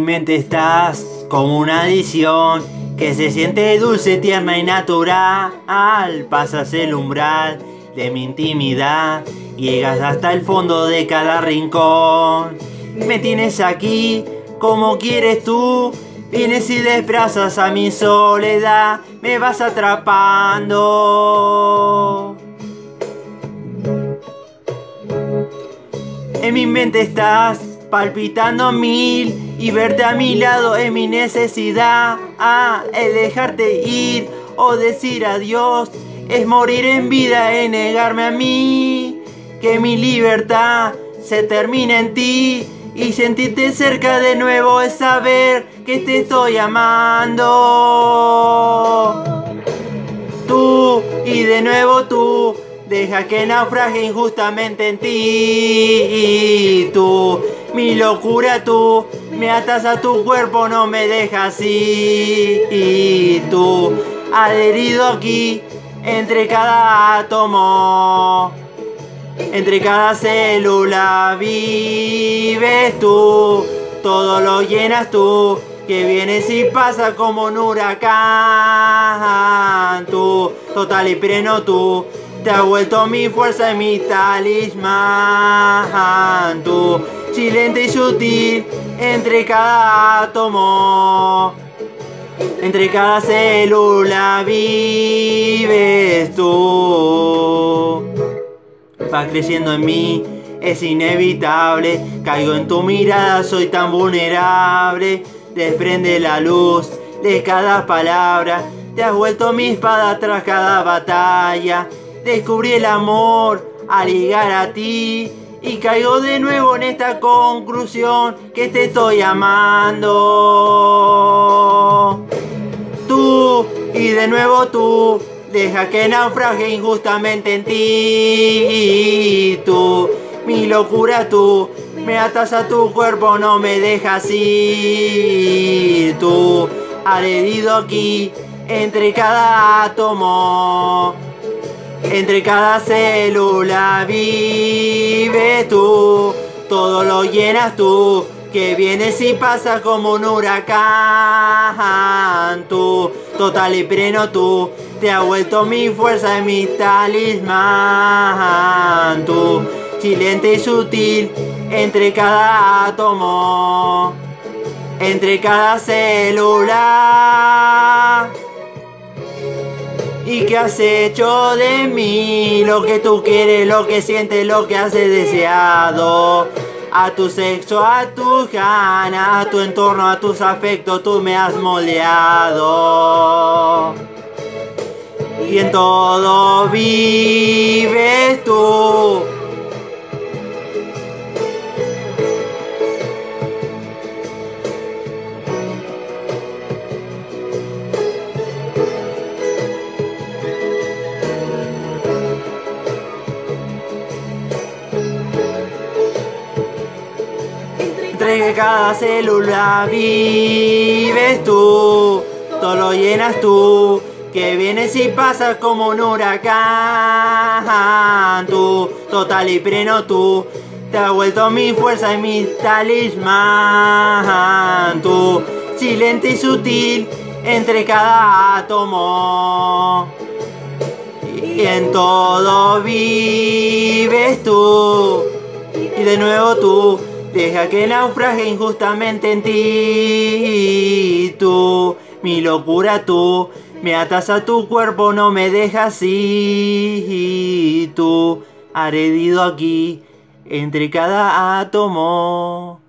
mente estás como una adición que se siente dulce, tierna y natural. Pasas el umbral de mi intimidad, llegas hasta el fondo de cada rincón. Me tienes aquí como quieres tú. Vienes y desplazas a mi soledad, me vas atrapando. En mi mente estás palpitando mil y verte a mi lado es mi necesidad. Ah, el dejarte ir o decir adiós es morir en vida, es negarme a mí. Que mi libertad se termine en ti y sentirte cerca de nuevo es saber que te estoy amando. Tú y de nuevo tú, deja que naufrague injustamente en ti. Y tú, mi locura tú, me atas a tu cuerpo, no me dejas así. Y tú, adherido aquí, entre cada átomo. Entre cada célula vives tú, todo lo llenas tú, que vienes y pasa como un huracán. Tú, total y pleno tú, te ha vuelto mi fuerza y mi talismán. Tú, silente y sutil, entre cada átomo. Entre cada célula vives tú va creciendo en mí, es inevitable. Caigo en tu mirada, soy tan vulnerable. Desprende la luz de cada palabra. Te has vuelto mi espada tras cada batalla. Descubrí el amor al llegar a ti. Y caigo de nuevo en esta conclusión que te estoy amando. Tú y de nuevo tú Deja que naufrague injustamente en ti. Tú, mi locura tú, me atas a tu cuerpo, no me dejas ir. Tú, adherido aquí, entre cada átomo, entre cada célula vive tú. Todo lo llenas tú, que vienes y pasa como un huracán. Tú, total y pleno tú te ha vuelto mi fuerza y mi talismán. Tú, silente y sutil, entre cada átomo, entre cada célula. ¿Y qué has hecho de mí? Lo que tú quieres, lo que sientes, lo que has deseado. A tu sexo, a tu ganas, a tu entorno, a tus afectos, tú me has moldeado y en todo vives Entre cada célula vives tú, todo lo llenas tú que vienes y pasas como un huracán. Tú, total y pleno tú, te ha vuelto mi fuerza y mi talismán. Tú, silente y sutil, entre cada átomo. Y en todo vives tú. Y de nuevo tú, deja que naufrague injustamente en ti. Tú, mi locura tú me atas tu cuerpo, no me dejas ir. Tú, aredido aquí, entre cada átomo.